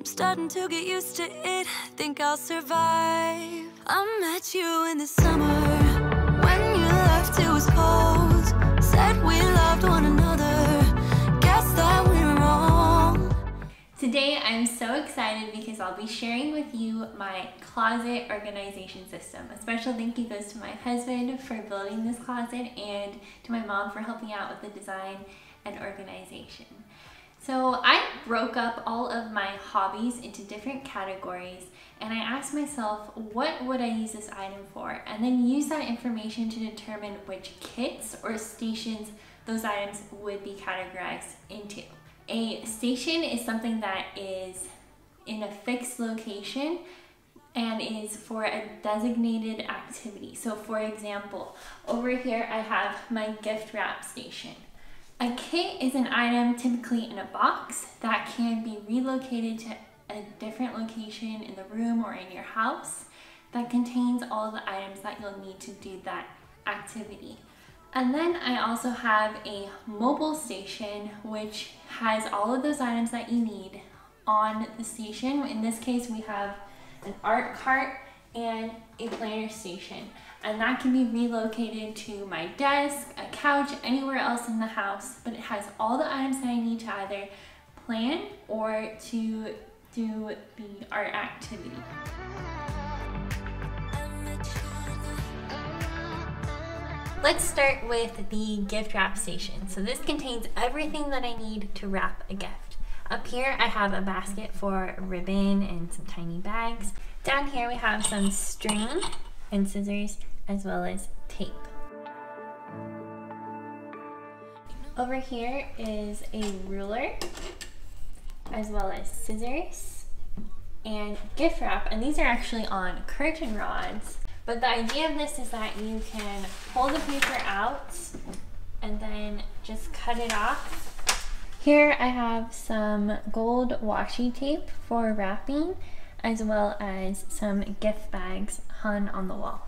I'm starting to get used to it, think I'll survive. I met you in the summer when you left, it was cold. Said we loved one another, guess that we're wrong. Today I'm so excited because I'll be sharing with you my closet organization system. A special thank you goes to my husband for building this closet and to my mom for helping out with the design and organization. So I broke up all of my hobbies into different categories and I asked myself, what would I use this item for? And then use that information to determine which kits or stations those items would be categorized into. A station is something that is in a fixed location and is for a designated activity. So for example, over here I have my gift wrap station. A kit is an item typically in a box that can be relocated to a different location in the room or in your house that contains all the items that you'll need to do that activity. And then I also have a mobile station which has all of those items that you need on the station. In this case, we have an art cart and a planner station and that can be relocated to my desk, a couch, anywhere else in the house, but it has all the items that I need to either plan or to do the art activity. Let's start with the gift wrap station. So this contains everything that I need to wrap a gift. Up here I have a basket for ribbon and some tiny bags. Down here we have some string and scissors as well as tape. Over here is a ruler as well as scissors and gift wrap and these are actually on curtain rods but the idea of this is that you can pull the paper out and then just cut it off. Here I have some gold washi tape for wrapping as well as some gift bags hung on the wall.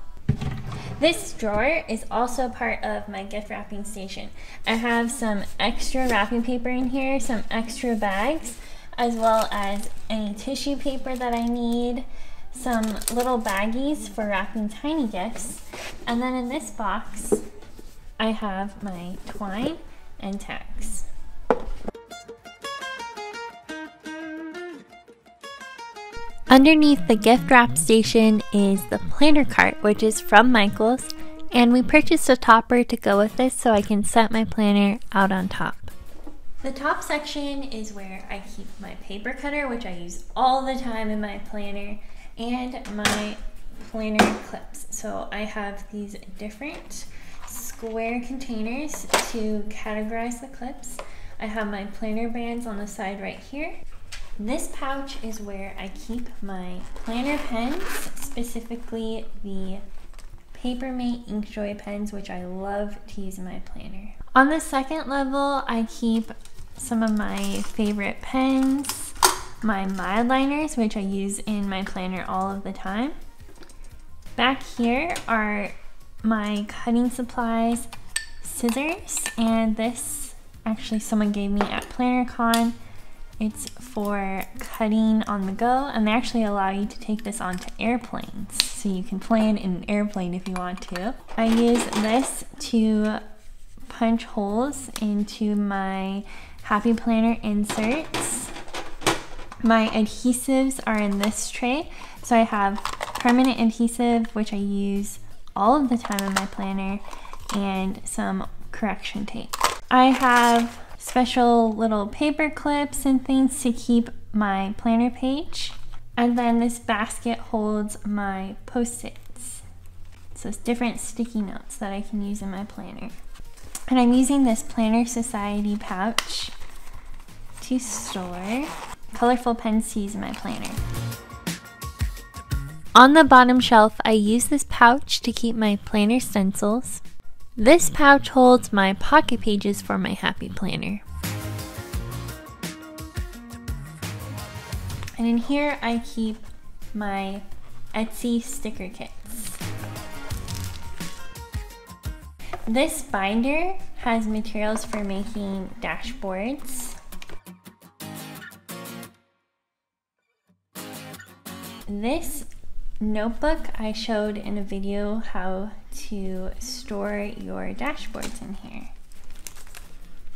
This drawer is also part of my gift wrapping station. I have some extra wrapping paper in here, some extra bags, as well as any tissue paper that I need, some little baggies for wrapping tiny gifts, and then in this box, I have my twine and tacks. Underneath the gift wrap station is the planner cart, which is from Michaels, and we purchased a topper to go with this so I can set my planner out on top. The top section is where I keep my paper cutter, which I use all the time in my planner, and my planner clips. So I have these different square containers to categorize the clips. I have my planner bands on the side right here, this pouch is where I keep my planner pens, specifically the Papermate Inkjoy pens, which I love to use in my planner. On the second level, I keep some of my favorite pens, my Mildliners, which I use in my planner all of the time. Back here are my cutting supplies, scissors, and this actually someone gave me at PlannerCon. It's for cutting on the go, and they actually allow you to take this onto airplanes. So you can plan in an airplane if you want to. I use this to punch holes into my Happy Planner inserts. My adhesives are in this tray. So I have permanent adhesive, which I use all of the time in my planner, and some correction tape. I have special little paper clips and things to keep my planner page. And then this basket holds my post-its. So it's different sticky notes that I can use in my planner. And I'm using this Planner Society pouch to store colorful pens to in my planner. On the bottom shelf, I use this pouch to keep my planner stencils, this pouch holds my pocket pages for my Happy Planner. And in here I keep my Etsy sticker kits. This binder has materials for making dashboards. this notebook I showed in a video how to store your dashboards in here.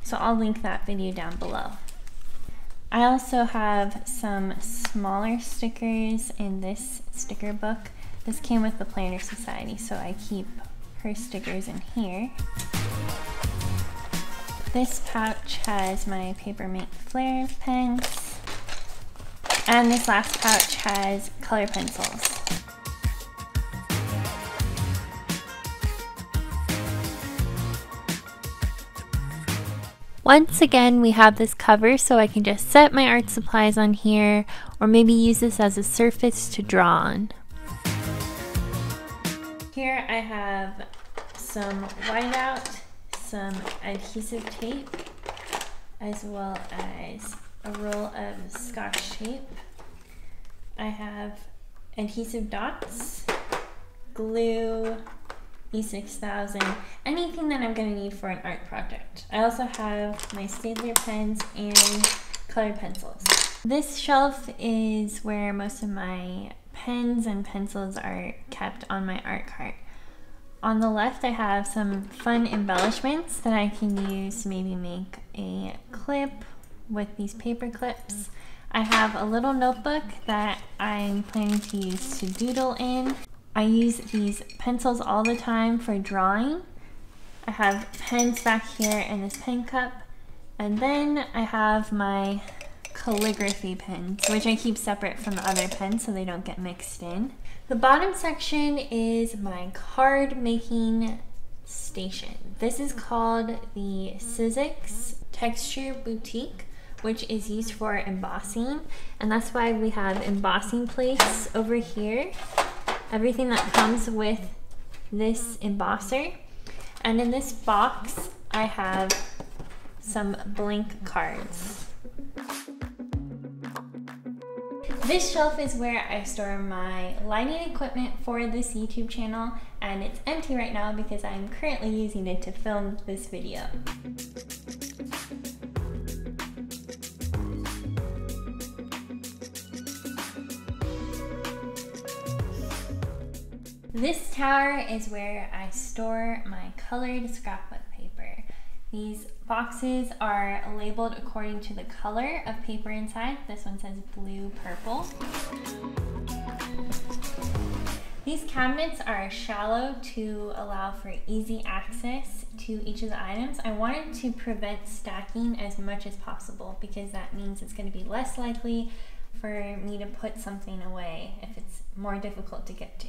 So I'll link that video down below. I also have some smaller stickers in this sticker book. This came with the Planner Society, so I keep her stickers in here. This pouch has my Papermate Flair pens. And this last pouch has color pencils. Once again, we have this cover so I can just set my art supplies on here or maybe use this as a surface to draw on. Here I have some whiteout, some adhesive tape, as well as a roll of scotch tape. I have adhesive dots, glue, E6000, anything that I'm going to need for an art project. I also have my Staedtler pens and colored pencils. This shelf is where most of my pens and pencils are kept on my art cart. On the left I have some fun embellishments that I can use to maybe make a clip with these paper clips. I have a little notebook that I'm planning to use to doodle in. I use these pencils all the time for drawing. I have pens back here in this pen cup. And then I have my calligraphy pens, which I keep separate from the other pens so they don't get mixed in. The bottom section is my card making station. This is called the Sizzix Texture Boutique which is used for embossing and that's why we have embossing plates over here everything that comes with this embosser. And in this box, I have some blank cards. This shelf is where I store my lighting equipment for this YouTube channel and it's empty right now because I'm currently using it to film this video. This tower is where I store my colored scrapbook paper. These boxes are labeled according to the color of paper inside. This one says blue purple. These cabinets are shallow to allow for easy access to each of the items. I wanted to prevent stacking as much as possible because that means it's going to be less likely for me to put something away if it's more difficult to get to.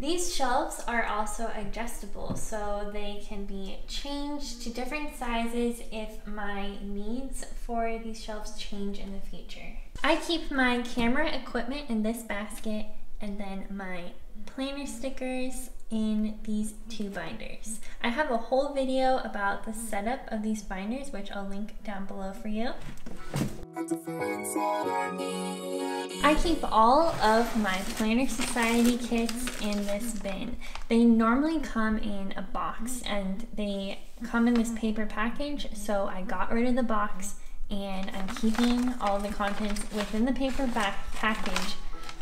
These shelves are also adjustable, so they can be changed to different sizes if my needs for these shelves change in the future. I keep my camera equipment in this basket and then my planner stickers in these two binders. I have a whole video about the setup of these binders, which I'll link down below for you. I keep all of my Planner Society kits in this bin. They normally come in a box and they come in this paper package, so I got rid of the box and I'm keeping all the contents within the paper back package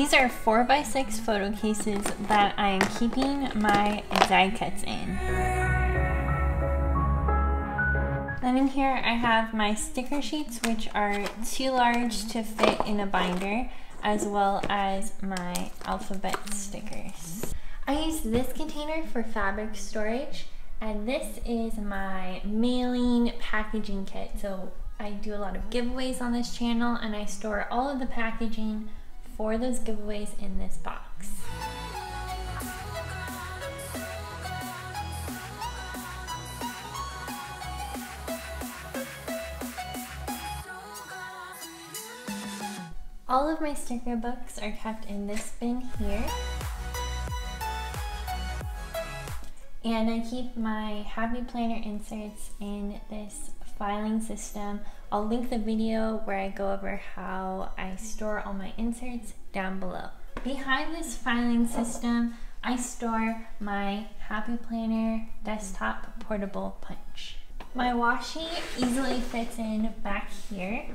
These are 4x6 photo cases that I am keeping my die cuts in. Then in here I have my sticker sheets which are too large to fit in a binder as well as my alphabet stickers. I use this container for fabric storage and this is my mailing packaging kit. So I do a lot of giveaways on this channel and I store all of the packaging for those giveaways in this box. All of my sticker books are kept in this bin here. And I keep my Happy Planner inserts in this filing system. I'll link the video where I go over how I store all my inserts down below. Behind this filing system, I store my Happy Planner desktop portable punch. My washi easily fits in back here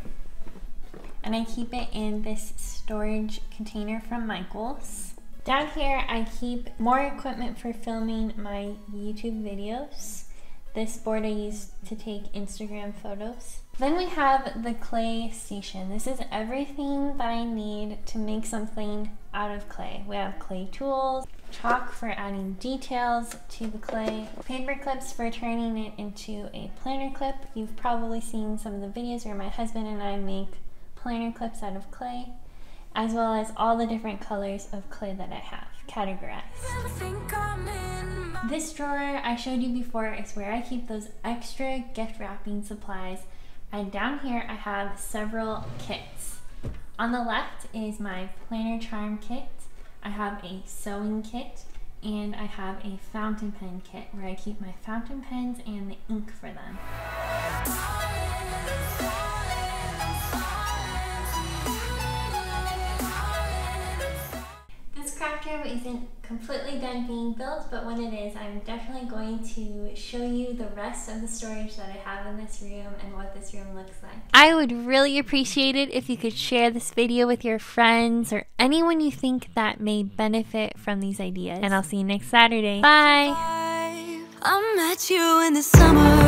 and I keep it in this storage container from Michaels. Down here, I keep more equipment for filming my YouTube videos. This board I use to take Instagram photos. Then we have the clay station. This is everything that I need to make something out of clay. We have clay tools, chalk for adding details to the clay, paper clips for turning it into a planner clip. You've probably seen some of the videos where my husband and I make planner clips out of clay as well as all the different colors of clay that I have categorized. This drawer I showed you before is where I keep those extra gift wrapping supplies and down here I have several kits. On the left is my planner charm kit. I have a sewing kit and I have a fountain pen kit where I keep my fountain pens and the ink for them. Craft isn't completely done being built, but when it is, I'm definitely going to show you the rest of the storage that I have in this room and what this room looks like. I would really appreciate it if you could share this video with your friends or anyone you think that may benefit from these ideas. And I'll see you next Saturday. Bye! I met you in the summer